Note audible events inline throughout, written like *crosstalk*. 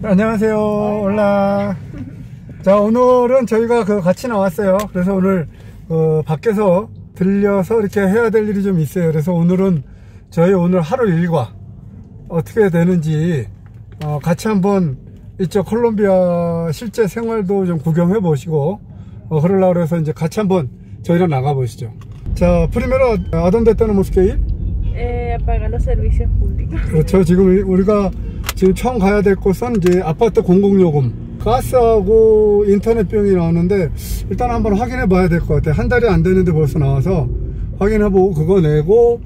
안녕하세요. 올라. 자, 오늘은 저희가 그 같이 나왔어요. 그래서 오늘 어, 밖에서 들려서 이렇게 해야 될 일이 좀 있어요. 그래서 오늘은 저희 오늘 하루 일과 어떻게 되는지 어, 같이 한번 이쪽 콜롬비아 실제 생활도 좀 구경해 보시고 어, 그러려고 그래서 이제 같이 한번 저희랑 나가 보시죠. 자, 프리메라 아던데 때는 모스케일? Eh, apagar los servicios públicos. 그렇죠. 지금 우리가 지금 처음 가야 될 곳은 이제 아파트 공공요금, 가스하고 인터넷 비용이 나오는데 일단 한번 확인해 봐야 될 것 같아요. 한 달이 안 되는데 벌써 나와서 확인해 보고 그거 내고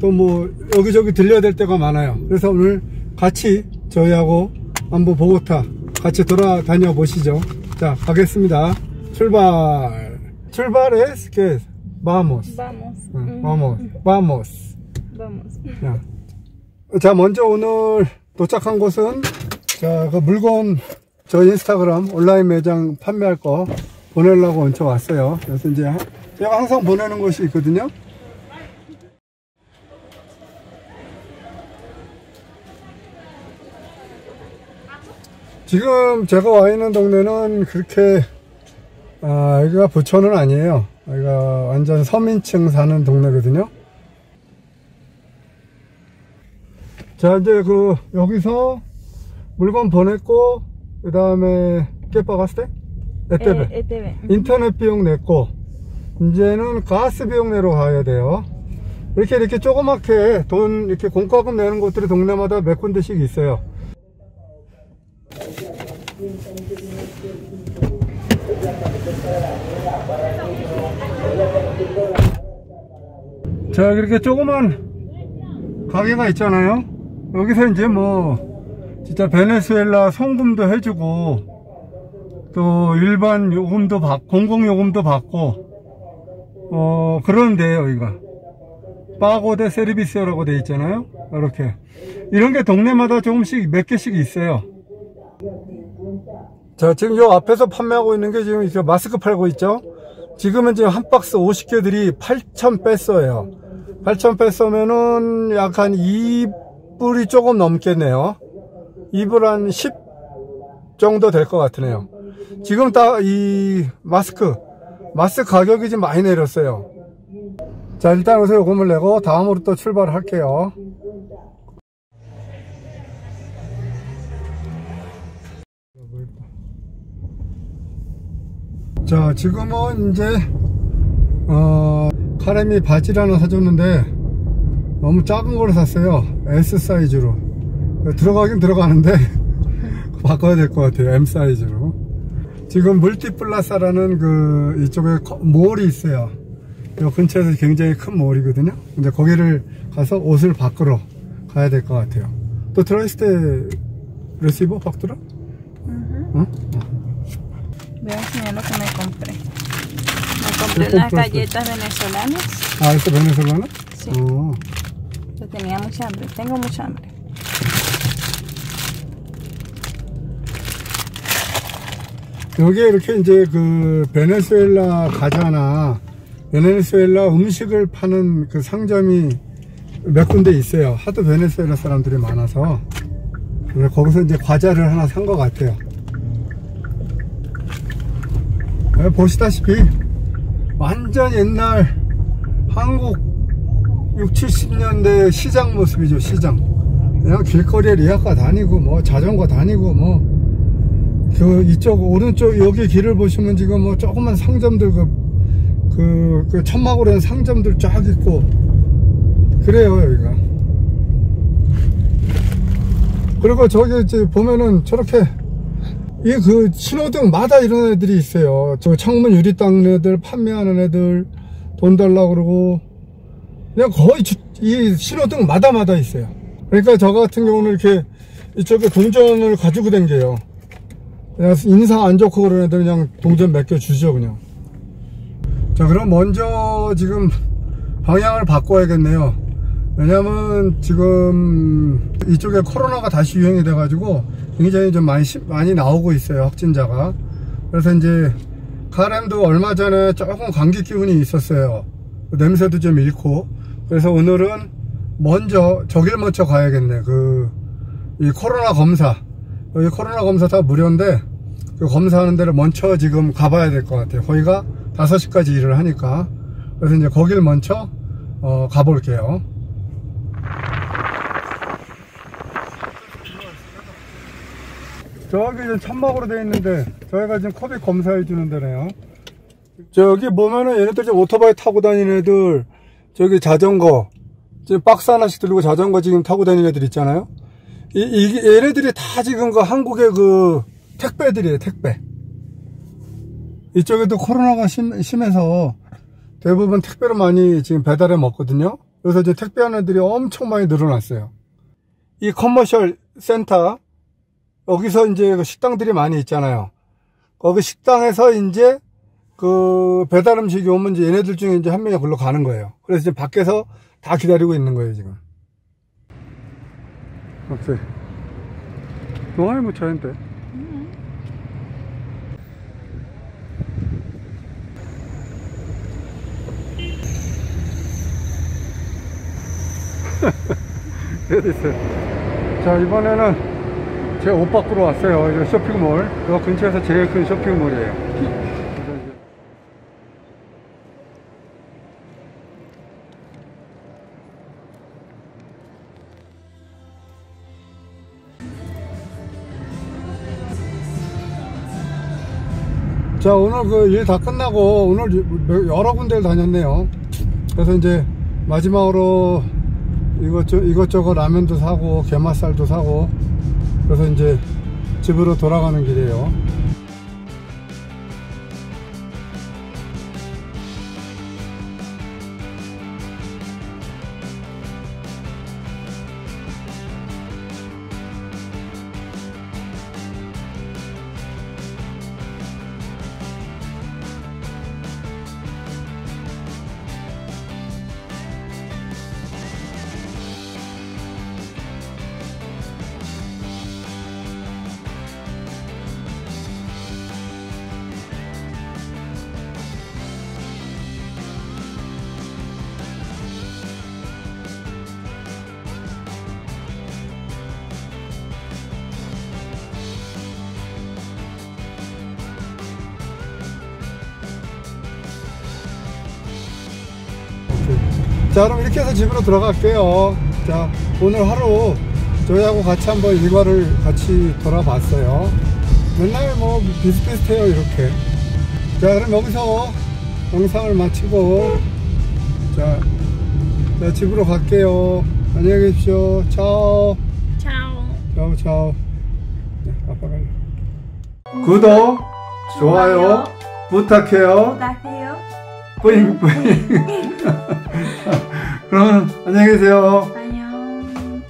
또 뭐 여기저기 들려야 될 때가 많아요. 그래서 오늘 같이 저희하고 한번 보고타 같이 돌아다녀 보시죠. 자, 가겠습니다. 출발. 출발es que vamos. Vamos. 응, vamos. Vamos. Vamos. 자, 자, 먼저 오늘 도착한 곳은 자, 그 물건 저 인스타그램 온라인 매장 판매할 거 보내려고 얹혀 왔어요. 그래서 이제 하- 제가 항상 보내는 곳이 있거든요. 지금 제가 와 있는 동네는 그렇게 아, 여기가 부촌은 아니에요. 여기가 완전 서민층 사는 동네거든요. 자 이제 그 여기서 물건 보냈고 그 다음에 깨빠 갔을 때? 에테베 ETV. 인터넷 비용 냈고 이제는 가스 비용 내러 가야 돼요. 이렇게 이렇게 조그맣게 돈 이렇게 공과금 내는 곳들이 동네마다 몇 군데씩 있어요. 자 이렇게 조그만 가게가 있잖아요 여기서 이제 뭐 진짜 베네수엘라 송금도 해주고 또 일반 요금도 받 공공요금도 받고 어 그런데요 여기가. 빠고데 세르비스라고 돼 있잖아요. 이렇게. 이런 게 동네마다 조금씩 몇 개씩 있어요. 자 지금 요 앞에서 판매하고 있는 게 지금 이렇게 마스크 팔고 있죠? 지금은 지금 한 박스 50개들이 8,000 페소예요. 8,000 페소면은 약 한 2 불이 조금 넘겠네요. 2불 한10 정도 될 것 같으네요. 지금 다 이 마스크 마스크 가격이 좀 많이 내렸어요. 자 일단 여기서 요금을 내고 다음으로 또 출발을 할게요. 자 지금은 이제 어 카레미 바지를 하나 사줬는데 너무 작은 걸 샀어요 S 사이즈로 들어가긴 들어가는데 *laughs* 바꿔야 될 것 같아요 M 사이즈로 지금 Multiplaza라는 그 이쪽에 거- 몰이 있어요 요 근처에서 굉장히 큰 몰이거든요 근데 거기를 가서 옷을 바꾸러 가야 될 것 같아요 또 트라이스테 레시버 박들어? 응? Voy a enseñar lo que me compré. Me ¿Qué compré unas compraste? galletas venezolanas. 아, 에서 베네수엘라나? Sí. 어. Tenía mucha hambre. Tengo mucha hambre. 여기에 이렇게 이제 그 베네수엘라 과자나 베네수엘라 음식을 파는 그 상점이 몇 군데 있어요. 하도 베네수엘라 사람들이 많아서. 거기서 이제 과자를 하나 산 것 같아요. 네, 보시다시피 완전 옛날 한국 6, 70년대 시장 모습이죠, 시장. 그냥 길거리에 리아카 다니고 뭐 자전거 다니고 뭐. 그 이쪽 오른쪽 여기 길을 보시면 지금 뭐 조그만 상점들 그, 그, 그 천막으로 한 상점들 쫙 있고. 그래요 여기가. 그리고 저기 이제 보면은 저렇게 이 그 신호등마다 이런 애들이 있어요. 저 창문 유리 닦는 애들 판매하는 애들 돈 달라고 그러고 그냥 거의 주- 이 신호등 마다마다 있어요. 그러니까 저 같은 경우는 이렇게 이쪽에 동전을 가지고 댕겨요. 그냥 인상 안 좋고 애들 그냥 동전 몇 개 주죠 그냥. 자 그럼 먼저 지금 방향을 바꿔야겠네요. 왜냐면 지금 이쪽에 코로나가 다시 유행이 돼 가지고 굉장히 좀 많이 시- 많이 나오고 있어요 확진자가. 그래서 이제 카렘도 얼마 전에 조금 감기 기운이 있었어요. 냄새도 좀 잃고 그래서 오늘은 먼저 저길 먼저 가야겠네 그 이 코로나 검사 여기 코로나 검사 다 무료인데 그 검사하는 데를 먼저 지금 가봐야 될 것 같아요. 거기가 5시까지 일을 하니까 그래서 이제 거길 먼저 어, 가볼게요. 저기 지금 천막으로 되어 있는데 저희가 지금 코빅 검사해 주는 데네요. 저기 보면은 얘네들 지금 오토바이 타고 다니는 애들 저기 자전거 지금 박스 하나씩 들고 자전거 지금 타고 다니는 애들 있잖아요. 이, 이 얘네들이 다 지금 그 한국의 그 택배들이에요 택배. 이쪽에도 코로나가 심, 심해서 대부분 택배로 많이 지금 배달해 먹거든요. 그래서 이제 택배하는 애들이 엄청 많이 늘어났어요. 이 commercial center 여기서 이제 그 식당들이 많이 있잖아요. 거기 식당에서 이제 그 배달 음식이 오면 이제 얘네들 중에 이제 한 명이 걸로 가는 거예요. 그래서 지금 밖에서 다 기다리고 있는 거예요, 지금. 어때? 동아리 못 차는데? 여기 있어요. 자, 이번에는 제 옷 밖으로 왔어요. 쇼핑몰. 이 근처에서 제일 큰 쇼핑몰이에요. 자 오늘 그 일 다 끝나고 오늘 여러 군데를 다녔네요. 그래서 이제 마지막으로 이것저, 이것저것 라면도 사고 게맛살도 사고 그래서 이제 집으로 돌아가는 길이에요 자 그럼 이렇게 해서 집으로 들어갈게요. 자 오늘 하루 저희하고 같이 한번 일과를 같이 돌아봤어요. 맨날 뭐 비슷비슷해요 이렇게. 자 그럼 여기서 영상을 마치고 자, 자 집으로 갈게요. 안녕히 계십시오. 차오. Chao. 차오 차오. 네, 아빠 갈래 구독 좋아요 부탁해요. Gracias. 뿌잉 뿌잉 *laughs* 그러면 안녕히 계세요